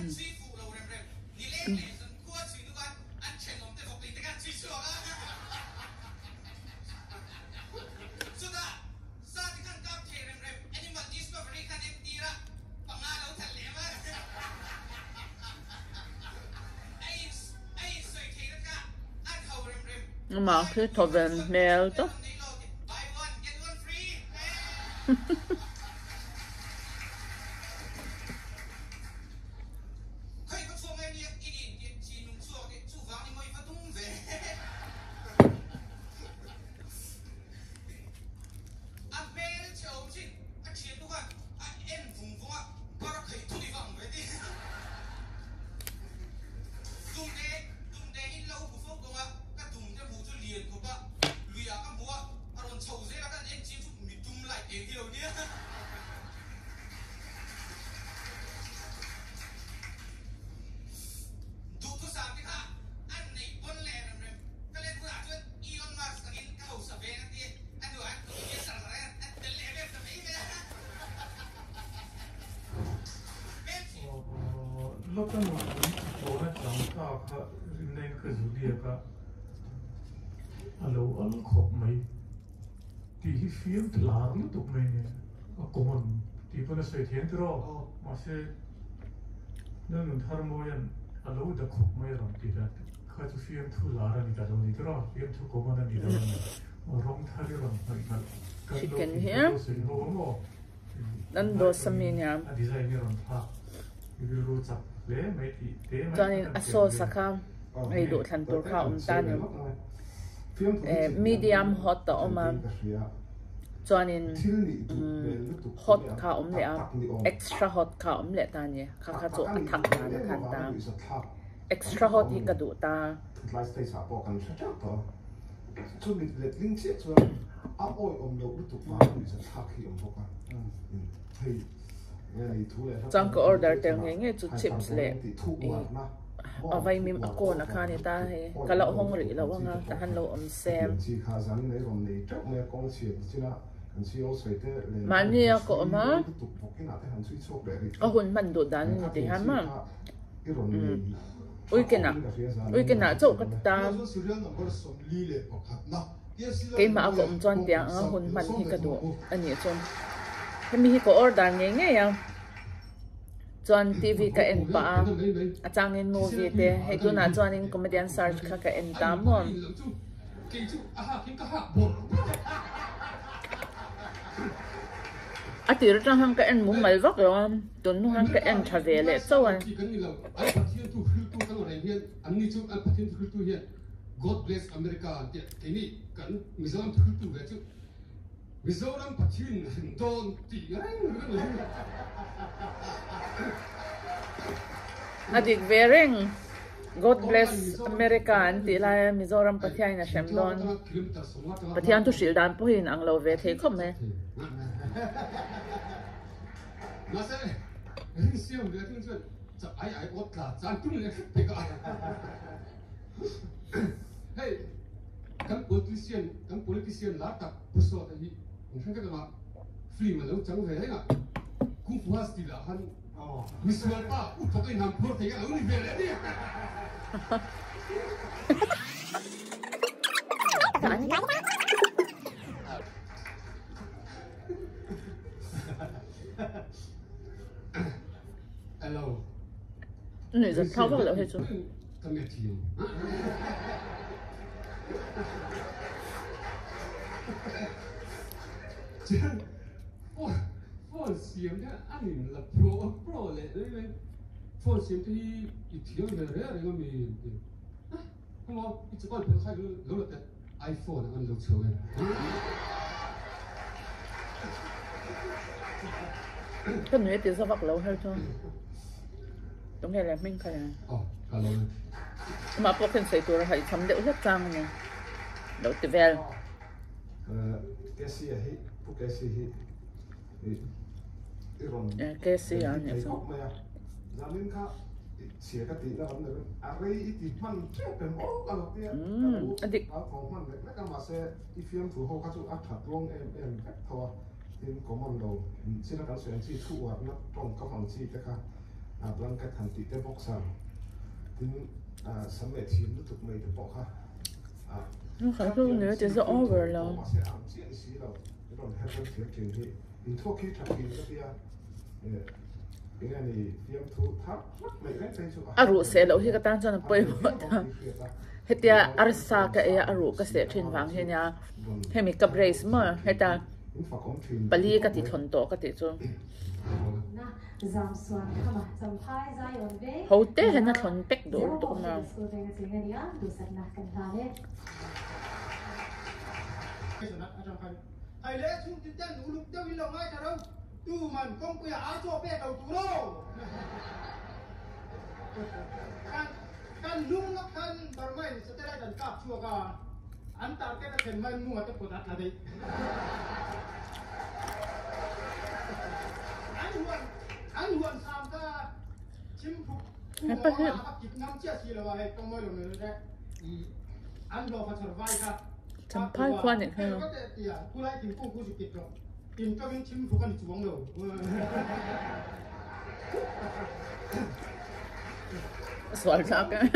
Mae'n mynd i'r tofen mel, dwi'n mà khi thọ về mail đó lọ́tọ̀ mọ̀ bọ̀ na chẳng ta ka nên ka zu dia ka alo al khop mai ti hi fiam tlar lu tuk mai ne a komon ti pa sai thian tro ma se nan nun thar mo yan alo da khop mai ram ti da ka chu fiam thu lar ani ka ni tro fiam thu komon ani da rong thar ram ka chicken here nan do saminya design ram tha ru chak cho nên aso sakam ai độ thành tổ khảo ông ta nữa medium hot đó ông mà cho nên hot khảo ông lẽ extra hot khảo ông lẽ ta nhỉ khá khá chỗ ăn thẳng là nó khăn ta extra hot thì cả độ ta chẳng có order tel nghe nghe chút chips lệ. ở vay mìm ako na khani ta he kalau hong ri lo nga ta han lo om sem mani ako ma a hun man do dan ni te han ma ui cái nào ui cái nào? chỗ cái ta. Cái mà ako om chọn tiếng a hun man hi ka do anh ấy chọn mi hi ko order nge nge ya. Chuan TV ka en pa. A changin movie te. He tu na chuan in comedian search kha ka en ta mon a tir tang hang ka en mu mal vak lo tun nu hang ka en tha ve le chawan God bless America. Ini kan Mizoram tu tu tu Mizoram pathin don ti adik vereng. God bless America an ti la Mizoram pathian na shem don. Pathian tu shil dan pohin ang lo ve the khom Masa ring siam dia tu tu za ai ai ot ka zan tu le pe ka. Hey kan politician kan politician la tak puso ta hi 你看这个嘛，free 嘛，能整回来个，功夫还是的很。哦，你说吧，我不给男朋友这个，我你别来的。Hello。女的掏不了那种。咁 嘅甜。phone phone xiêm nhá anh nhìn là pro pro lệ đấy nên phone xiêm thì ít thiếu về đấy là cái mình. Không lo ít chỉ có phải khai cái lâu là iPhone anh lâu chiều ấy cái nữ tiền sao vắt lâu hơn thôi đúng là mình ồ cả lâu mà bố cần xây tôi hay thấm đỡ rất trang này. Đỡ từ về cái gì ấy cái gì iron ke si an ya so zamin ka sia ka ti na ram ne are i ti man che pe mo ka lo ti mm adik ka ko man le ka ma se i fiam fu ho ka chu a that long em em ka thawa tin ko man lo sin ka suen chi thu wa na tong ka hang chi te ka a blang ka than ti te bok sa tin a sam me thi lu tuk mai te bok ha a nó là nữa chỉ là over rồi 이런 해본 기억이 인터키 잡기 있어야 예 ingani fiam thu thap mai ren sai chu a ru se lo hi ka tan chan poi mo ta hetia arsa ka e aru ka se thin wang he nya hemi ka brace ma heta in fa kom thin pali ka ti thon to ka ti chu na zam suan kama zam phai zai on ve ho te he na thon pek do to ma school ve nga tinga nia du ai lẽ thầy xuống tin chân đủ lục tiêu in lòng ai thà đâu tu mình công quỷ áo cho bé đầu tu đâu kan kan lung nak kan bermain setelah dan kap chua ka antar kita kan main mu atau kotak tadi anh huan anh huan sam ka chim phu Apa sih? kip ngam chia si la wa tong moi lo ne de anh lo fa survive ka 전팔 구하니 그냥 인적인 팀 보관이 sao cái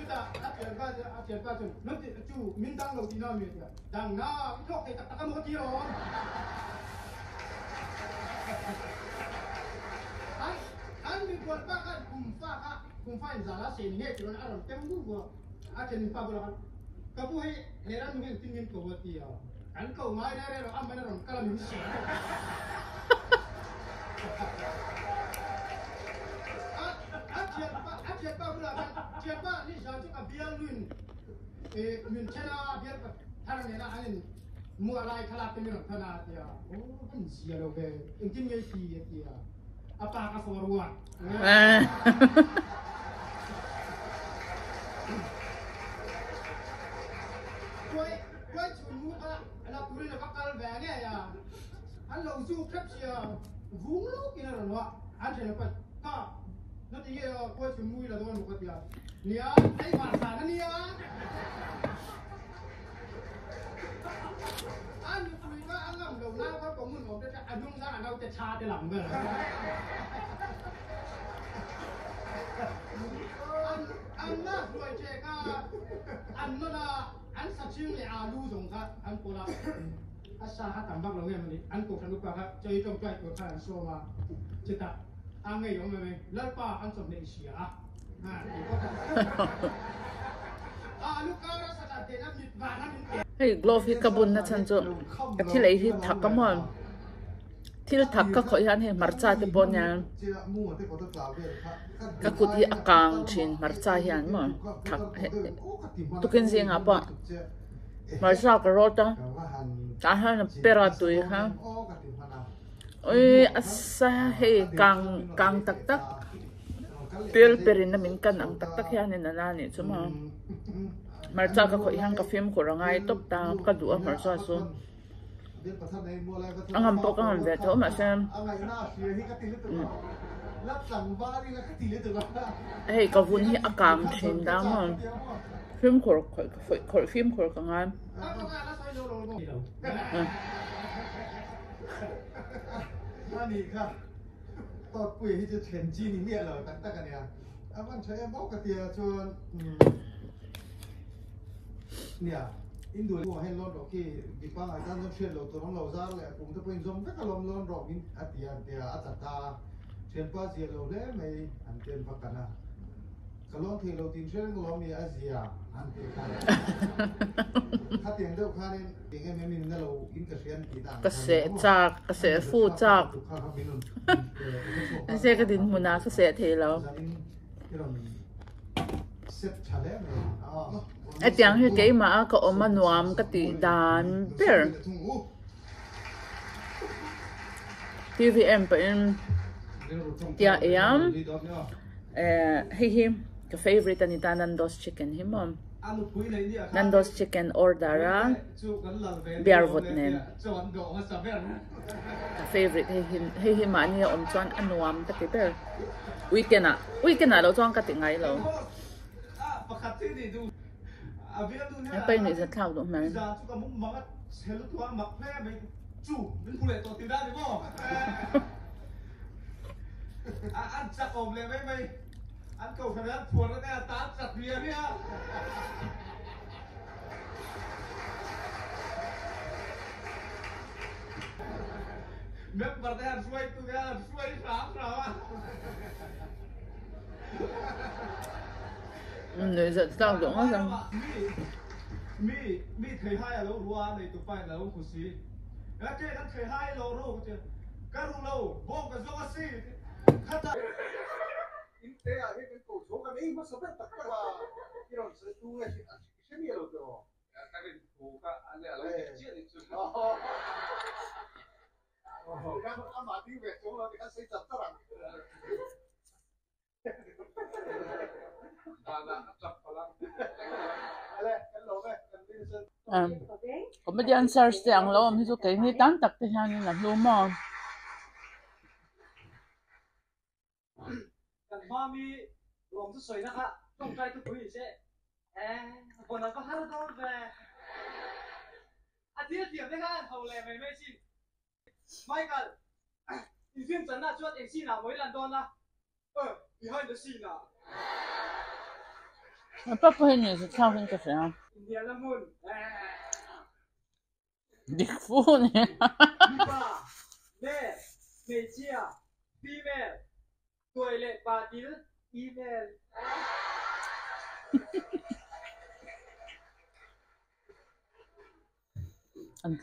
kita akan kaza akan kaza nanti tu mintang lo tina mi ya dang na itu ke tak tak mau kiro ai an mi buat pakan kumfa ka kumfa zala sini he tu na alam tembu go akan pa bola kan kapu he heran mungkin tingin ko wati ya kan kau mai dare ro am mana ro kalam ni ba bao che ba bu bao kan che ba ni sa luôn ka bial luin e min chena bial ka thar ne na anin mu alai khala te mi ron thana ti ya o kan sia lo be in tin ye si ye ti ya apa ka forward อ่า quay quay chun mu ka ala puri la bakal ve nge ya an lo zu khap sia vung lu ki na ro an chen pa ta no ti ye quay chun mu la một cái ka nia ai ma sa nó nia Anh yu puri ka an ngam lo na ka ko mun ngom ta an nung sa an au cha te lam rồi. an anh na roi che ka anh no là anh sa chim le a lu dong ka an ko la. A sa ha tam bak lo nge mani an ko thanu pa ka chei tong chai ko kha an so ngai yong me me la pa an som ne sia a ha ko ta a lu ka ra sa ta te na mit ba na min te เฮ้ยกลอฟิกบุนนะฉันจูกับที่ไหนที่ถักก็มันที่ถักก็ข oi asa he kang kang tak tak pil perin namin kan ang tak này yan ni nanani chuma marcha ka khoi hang ka film ko rangai top ta ka duwa marcha so ang ampo ka ang veto ma sem hey ka vun hi akam thin da ma film phim khoi khoi phim ko ka ngam a ko ga na sai lo lo mo อันนี้ค่ะตอดปุ๋ยที่จะเห็นจีนี่เมียเหรอตั้งแต่กันเนี่ยอาวันใช้บอกกระเทียชวนเนี่ยอินดูว่าให้รถดอกกี้ดิปังอาจารย์ต้องเชื่อเราตัวน้องเราซาเลยผมจะเป็นซอมก็กระลมร้อนดอกอินอาเตียเตียอาจัตตาเชียนป้าเสียเราได้ไหมอันเตียนพักกันนะกระลองที่เราตินเชื่อกระลองมีอาเซีย cái sẽ chạc cái sẽ phu chạc. cái sẽ cái đình hồn à cái sẽ thế lâu ai tiếng hiểu cái mà có ôm mà nuam cái tỷ đàn bear TVM bên tia em. Eh hi hi cái favorite anh ta nandos chicken him mom Nando's chicken ordera beer vot nen ta favorite he him mà him ani om chuan anuam ta ke ber weekend a weekend a lo chuan ka tingai lo ya pe ni za thau do mer ăn chắc ổn lên mấy mấy. आणि कौशल्यात पोरं काय आता चटली आम्ही मी परत हरसवाई तुझ्या हरसवाई राम रावा मी मी thấy hai ở lâu rùa này tụi phải là ông của sĩ. Cái kia nó thấy hai lâu rùa cái rùa lâu bông cái rùa sĩ khát ta inte a he ko so ka nei ma sa ta ka wa iron se tu nge si se mi lo to cái này cụ cái anh là lâu chuyện này chuyện oh oh ka ma ma di ve so ka sai ta ta ran và là ni se à có mấy anh search thì ăn lâu mình số cái này tán tật thì sao nên làm luôn mà kan mami lom tu soi na kha tong kai tu pui se eh bona ko har do ve a dia dia de kha hau le mai mai sin michael in phim chan na chuat eng sin na moi lan don na ờ behind the scene na nó bắt phải người sẽ sao hơn cái sao india la mun eh điệp phu này Viva, ne, Mejia, female, toilet party, email. anh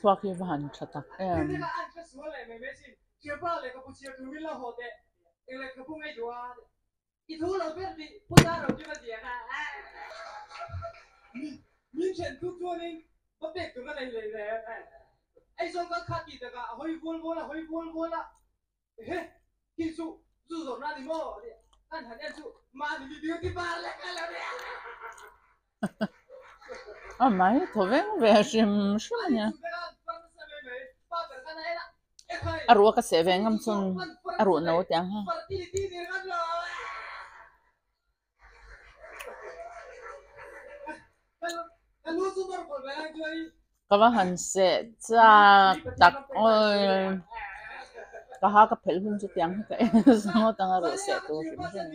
khoa khi vào hành chặt tắc Thế em là anh phải số lại mấy mấy xin. Chưa bao lại có một chiếc túi là hồ tệ. Em lại có một ngày đùa. Ít thú là biết bị bút ra rồi chưa có gì à. Mình chuyện thuốc chua đi. Bất biệt tụi cái này này này. Anh xong các khát gì cả hơi vuông vuông là hơi vuông vuông là. Hê, kinh su, ra đi mò. Anh hẳn em su, mà thì đi đi ba lại cái là nè. à mấy thôi vậy về xem sao nha. à ruột cái sẽ về ngâm xuân. À ruột nấu tiếng ha. Vào hành sẽ ra kaha ka phel hun chu tiang ka so tang ro se to kim chen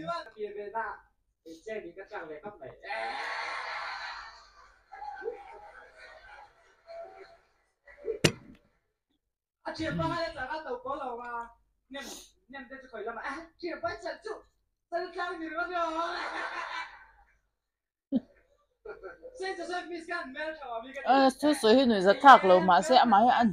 à chị ba hai là cái tàu có lầu mà nem nem đây khỏi làm à chị ba chặt chút sao lại như vậy rồi À, chú sửa hình người giật thạc lâu mà sẽ mãi ăn.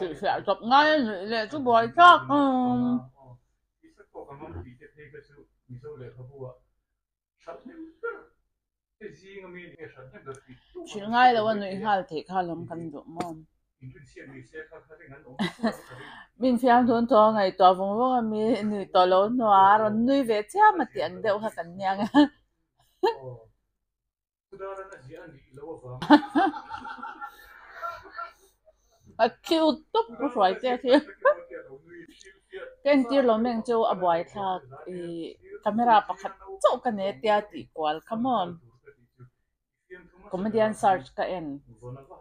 sự sẽ dọc ngay lệ chú bói chắc ừ. chỉ ngay là vấn đề hai thì khá lắm cần dụng mình phiang thôn thôn ngày tòa vùng vùng mi nuôi tòa lớn hoa rồi nuôi về cha mà tiền đều hạt cần nhang. cute tốt có phải thế thì cái tiêu lo mình cho à bói thà ý camera bắt khát chỗ cái này tia tỉ qual come on. Comedian search cái en Vona va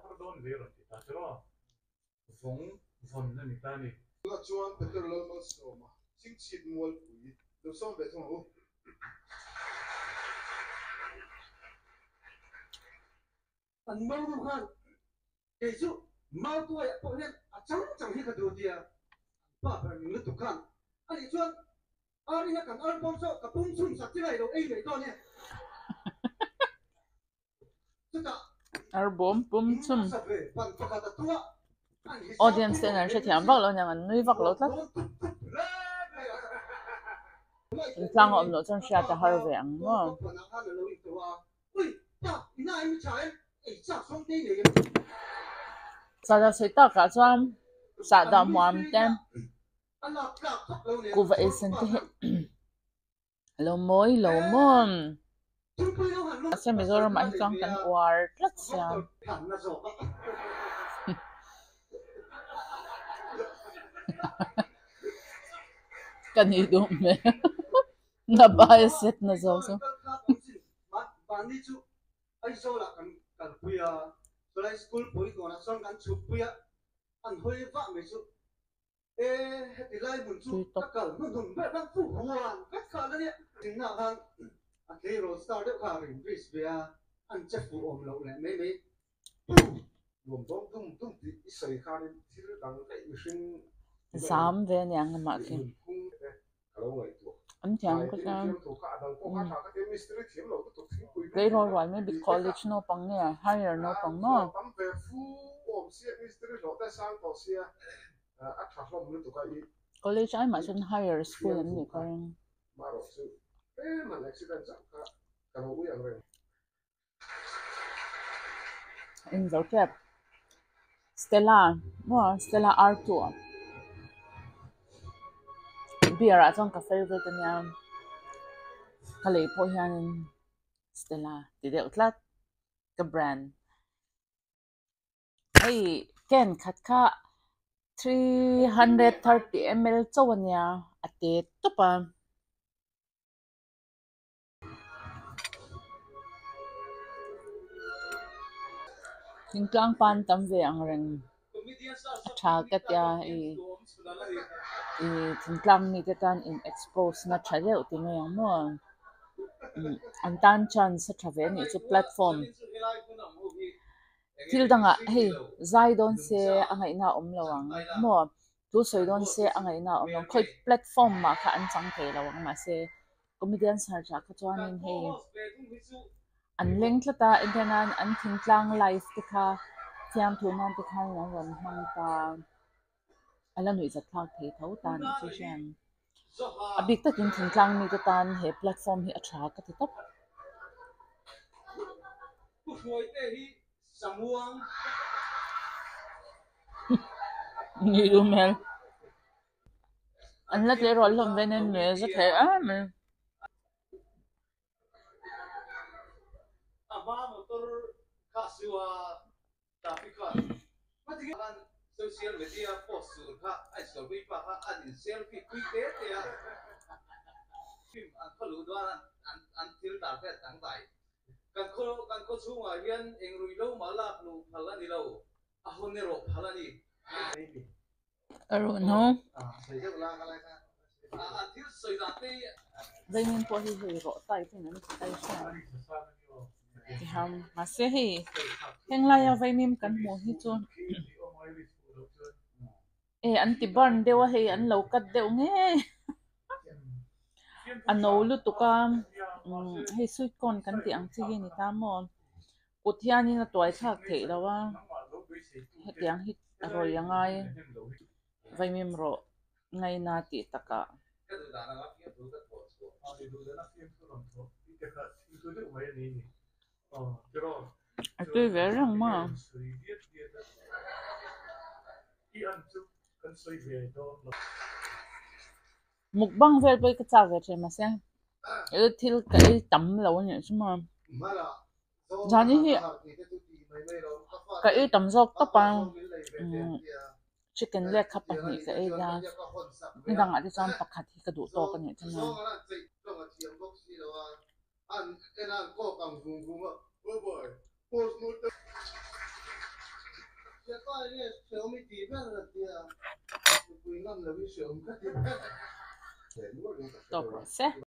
har ti ta ni ta ni. lo so lo mau mau tôi bộ hiện à chẳng chẳng hi cả đồ gì à bà phải những cái tục khăn anh đi chuan đi cả ăn bom sọ cả bung sung sạch thế này đâu ấy vậy to tất cả album bum chum tua audience là sẽ thiam vak lo nhang nuôi vak lo tlat in tlang om lo chon sha ta har ve ang mo sa da sei ta ka chuan sa da muam tem. ku va isen te lo moi lo mon sa mi zoro ma chang kan war tlat siam kan ni du me na ba set na zo so bạn đi chú ai số là cần cần bây lấy school còn là xong cần chụp bây giờ anh hơi vạ mấy chú ê thì lại buồn chú tất cả nó dùng bé đang phụ hoàn tất cả đó đấy chính là hàng à thế rồi start được hàng hình vis về anh chắc phụ ôm lâu này mấy mấy. Rùm tóm tung tung thì ít sợi khăn thì nó đang cái machine sam ve nyang ma khung kalau ngai tiang ko pui cái rồi rồi mới bị college no pang nè higher no pang no tam ve fu om sia mystery lo ta sang to sia a tha hlom lu tu ka i college ai mà chân higher school an ni ma ro su e accident ka ka ro yang re in zo kep Stella mo Stella R2 beer a chong ka favorite nya ka le po hian Stella. Ti deuh tlat ka brand. Hey ken khat kha 330 ml chawanya ate topa thing tlang pan tam ve ang reng tha ka tia i i thing mi te tan in expose na chả deuh ti mai ang mo an tan chan sa tha ve ni chu platform. Thil danga hey, zai don se angai na om lawang mo tu soi don se angai na om long khoi platform ma kha an chang the lawang ma se comedian sar cha kha chuan in hey. An leng tlata internet an thing tlang live te kha thiam thu nan te kha na ron mang ta ala nui za thak the tho tan chu shan abik takin thing tlang mi te tan he platform hi a tha ka ti top Kuhoi te hi samuang ni du mel an lat le rol lom venen me za the a me ama motor kasua tapi ka mati kan social media post sur ka ai so bi pa ka an selfie kui te te ya kim an ko lu do an an til ta anh tang tai kan ko kan ko chu nga hian eng rui lo ma lak lu phala ni lo a hon ne ro phala ni aro no à sai jok la ka la ka a an til soi da te dai min po hi hi ro tai tin an tai shan ti ham ma se hi heng la ya vai mim kan hi e an ti ban dewa hei an lo kat deuh nge an no lu tu ka hei sweet corn kan ti ang chi ni ta mo kut hian in a tuai thak thei lawa hetiang hi a roi angai vai mim ro ngai na ti taka ka du da na ma mukbang vel poi ka cha ve che ma se e thil ka i tam lo ni chu ma mala Jani hi ka i tam zok ta pa chicken leg kha pa ni ka e ni dang a ti chon pakhat hi ka du to ka ni chana an ena ko kang vung vung oh boy post no Dobro se.